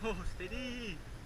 ステディー。